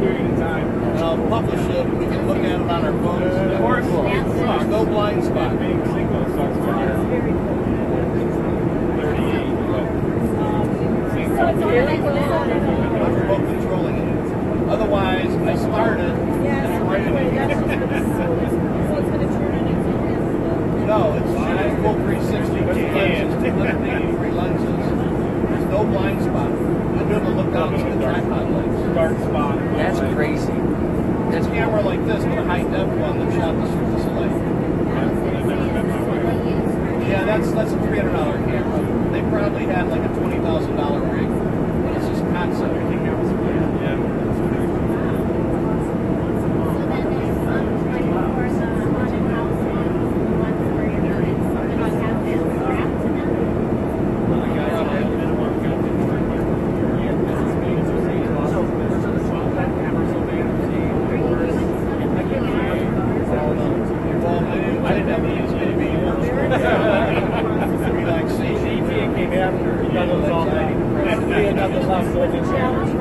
period of time, and I'll publish it, and we can look at it on our phones. Uh, of course. There's no blind spot. Being single sucks when you're controlling it. Otherwise, I started, and I'm No, it's full 360, you can't. There's no blind spot. Be able to look down to the tripod legs. Dark spot. That's crazy. It's a camera like this, but a high def one that shot the Surface Lite. Yeah, that's that's a three hundred dollar camera. They probably had like a twenty thousand dollar rig, but it's just concept. all day. That's another level of challenge.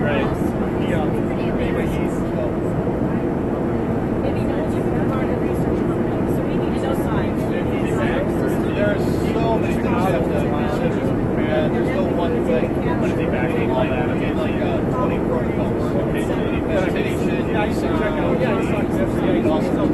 There's so many things that and there's no one thing. But if back in like that, like 20 protocols. Yeah, you should check out. Yeah, it's also